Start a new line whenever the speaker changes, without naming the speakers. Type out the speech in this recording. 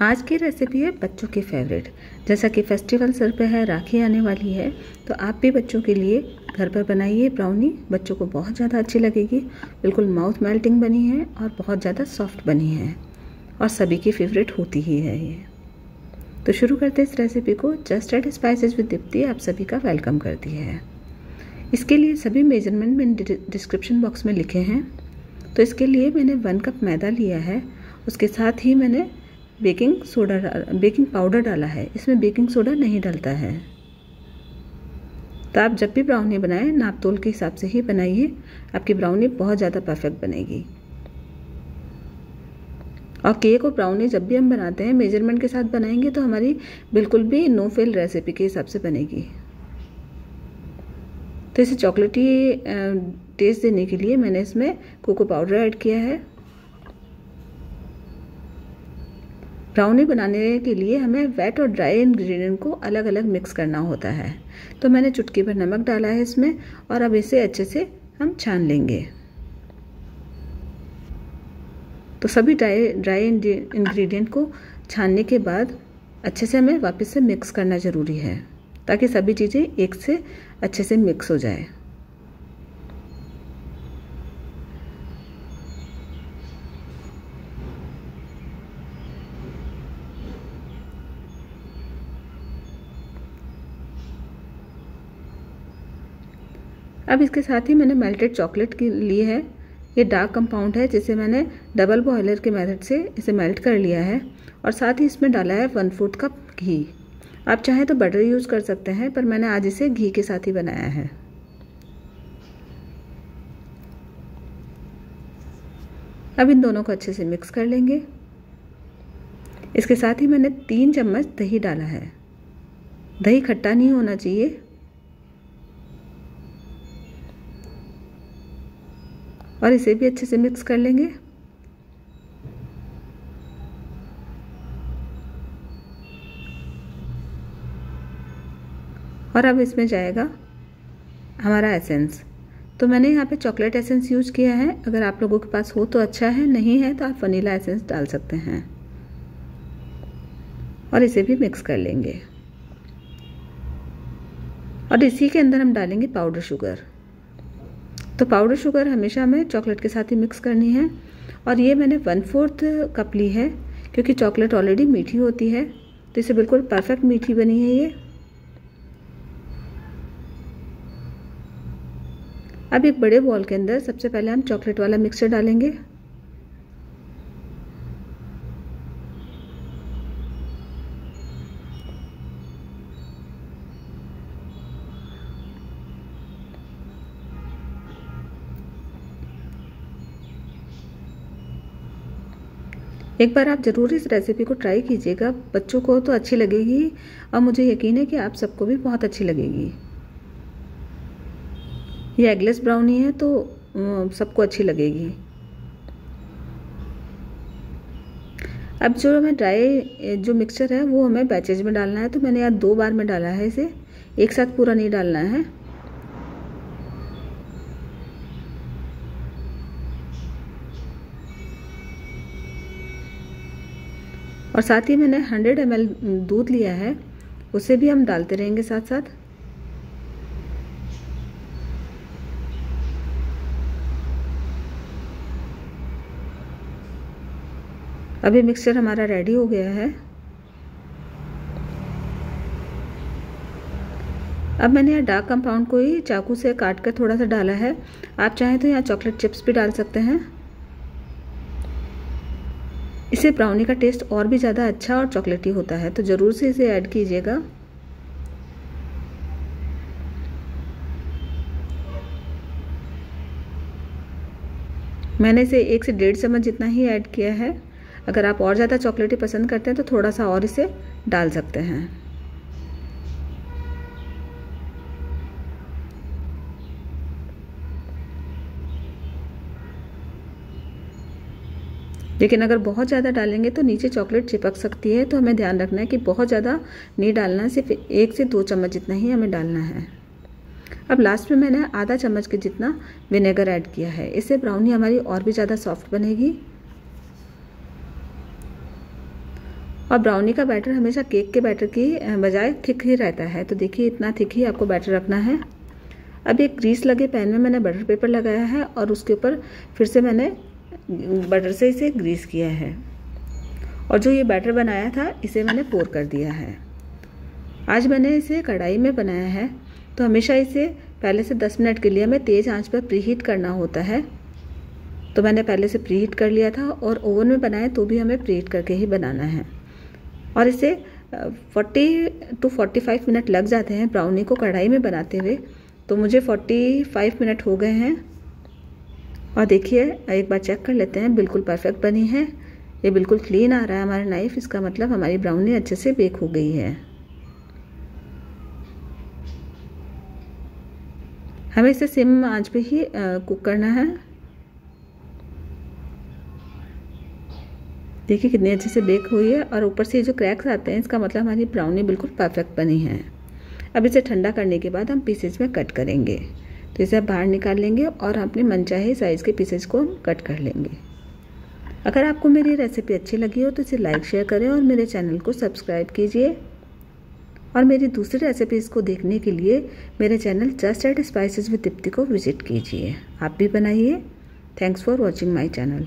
आज की रेसिपी है बच्चों की फेवरेट जैसा कि फेस्टिवल सर पे है, राखी आने वाली है तो आप भी बच्चों के लिए घर पर बनाइए ब्राउनी बच्चों को बहुत ज़्यादा अच्छी लगेगी. बिल्कुल माउथ मेल्टिंग बनी है और बहुत ज़्यादा सॉफ्ट बनी है और सभी की फेवरेट होती ही है ये. तो शुरू करते इस रेसिपी को. Just add spices with Deepti आप सभी का वेलकम करती है. इसके लिए सभी मेज़रमेंट मैंने डिस्क्रिप्शन बॉक्स में लिखे हैं. तो इसके लिए मैंने वन कप मैदा लिया है. उसके साथ ही मैंने बेकिंग सोडा बेकिंग पाउडर डाला है। इसमें बेकिंग सोडा नहीं डलता है। तो आप जब भी ब्राउनी बनाएँ, नाप तोल के हिसाब से ही बनाइए। आपकी ब्राउनी बहुत ज़्यादा परफेक्ट बनेगी। और केक और ब्राउनी जब भी हम बनाते हैं, मेज़रमेंट के साथ बनाएँगे तो हमारी बिल्कुल भी नो फेल रेसिपी के हिसाब से बनेगी। तो इसे चॉकलेटी टेस्ट देने के लिए मैंने इसमें कोको पाउडर ऐड किया है। ब्राउनी बनाने के लिए हमें वेट और ड्राई इंग्रेडिएंट को अलग अलग मिक्स करना होता है। तो मैंने चुटकी भर नमक डाला है इसमें और अब इसे अच्छे से हम छान लेंगे। तो सभी ड्राई ड्राई इंग्रेडिएंट को छानने के बाद अच्छे से हमें वापस से मिक्स करना ज़रूरी है, ताकि सभी चीज़ें एक से अच्छे से मिक्स हो जाए। अब इसके साथ ही मैंने मेल्टेड चॉकलेट की ली है। ये डार्क कंपाउंड है, जिसे मैंने डबल बॉयलर के मेथड से इसे मेल्ट कर लिया है और साथ ही इसमें डाला है वन फोर्थ कप घी। आप चाहें तो बटर यूज़ कर सकते हैं, पर मैंने आज इसे घी के साथ ही बनाया है। अब इन दोनों को अच्छे से मिक्स कर लेंगे। इसके साथ ही मैंने तीन चम्मच दही डाला है। दही खट्टा नहीं होना चाहिए। और इसे भी अच्छे से मिक्स कर लेंगे। और अब इसमें जाएगा हमारा एसेंस तो मैंने यहाँ पे चॉकलेट एसेंस यूज़ किया है। अगर आप लोगों के पास हो तो अच्छा है, नहीं है तो आप वनीला एसेंस डाल सकते हैं। और इसे भी मिक्स कर लेंगे। और इसी के अंदर हम डालेंगे पाउडर शुगर तो पाउडर शुगर हमेशा हमें चॉकलेट के साथ ही मिक्स करनी है। और ये मैंने वन फोर्थ कप ली है, क्योंकि चॉकलेट ऑलरेडी मीठी होती है तो इसे बिल्कुल परफेक्ट मीठी बनी है ये। अब एक बड़े बॉल के अंदर सबसे पहले हम चॉकलेट वाला मिक्सचर डालेंगे। एक बार आप ज़रूर इस रेसिपी को ट्राई कीजिएगा। बच्चों को तो अच्छी लगेगी और मुझे यकीन है कि आप सबको भी बहुत अच्छी लगेगी। ये एगलेस ब्राउनी है तो सबको अच्छी लगेगी। अब जो हमें ड्राई जो मिक्सचर है वो हमें बैचेज में डालना है। तो मैंने यहाँ दो बार में डाला है इसे। एक साथ पूरा नहीं डालना है। और साथ ही मैंने 100 एम दूध लिया है, उसे भी हम डालते रहेंगे साथ साथ। अभी मिक्सचर हमारा रेडी हो गया है। अब मैंने यहाँ डार्क कंपाउंड को ही चाकू से काट कर थोड़ा सा डाला है। आप चाहें तो यहाँ चॉकलेट चिप्स भी डाल सकते हैं। इससे ब्राउनी का टेस्ट और भी ज़्यादा अच्छा और चॉकलेटी होता है तो ज़रूर से इसे ऐड कीजिएगा। मैंने इसे एक से डेढ़ चम्मच जितना ही ऐड किया है। अगर आप और ज़्यादा चॉकलेटी पसंद करते हैं तो थोड़ा सा और इसे डाल सकते हैं। लेकिन अगर बहुत ज़्यादा डालेंगे तो नीचे चॉकलेट चिपक सकती है तो हमें ध्यान रखना है कि बहुत ज़्यादा नहीं डालना, सिर्फ़ एक से दो चम्मच जितना ही हमें डालना है। अब लास्ट में मैंने आधा चम्मच के जितना विनेगर ऐड किया है। इससे ब्राउनी हमारी और भी ज़्यादा सॉफ्ट बनेगी। और ब्राउनी का बैटर हमेशा केक के बैटर की बजाय थिक ही रहता है। तो देखिए, इतना थिक ही आपको बैटर रखना है। अब एक ग्रीस लगे पैन में मैंने बटर पेपर लगाया है और उसके ऊपर फिर से मैंने बटर से इसे ग्रीस किया है। और जो ये बैटर बनाया था, इसे मैंने पोर कर दिया है। आज मैंने इसे कढ़ाई में बनाया है तो हमेशा इसे पहले से 10 मिनट के लिए हमें तेज़ आँच पर प्रीहीट करना होता है। तो मैंने पहले से प्रीहीट कर लिया था और ओवन में बनाए तो भी हमें प्रीहीट करके ही बनाना है। और इसे 40 टू 45 मिनट लग जाते हैं ब्राउनी को कढ़ाई में बनाते हुए। तो मुझे 45 मिनट हो गए हैं। और देखिए, एक बार चेक कर लेते हैं, बिल्कुल परफेक्ट बनी है। ये बिल्कुल क्लीन आ रहा है हमारा नाइफ इसका मतलब हमारी ब्राउनी अच्छे से बेक हो गई है। हमें इसे सिम आँच पे ही कुक करना है। देखिए कितनी अच्छे से बेक हुई है और ऊपर से जो क्रैक्स आते हैं, इसका मतलब हमारी ब्राउनी बिल्कुल परफेक्ट बनी है। अब इसे ठंडा करने के बाद हम पीसेज में कट करेंगे। तो इसे आप बाहर निकाल लेंगे और अपने मनचाहे साइज़ के पीसेज को कट कर लेंगे। अगर आपको मेरी रेसिपी अच्छी लगी हो तो इसे लाइक शेयर करें और मेरे चैनल को सब्सक्राइब कीजिए। और मेरी दूसरी रेसिपीज़ को देखने के लिए मेरे channel just add spices with Tripti को विज़िट कीजिए। आप भी बनाइए। Thanks for watching my channel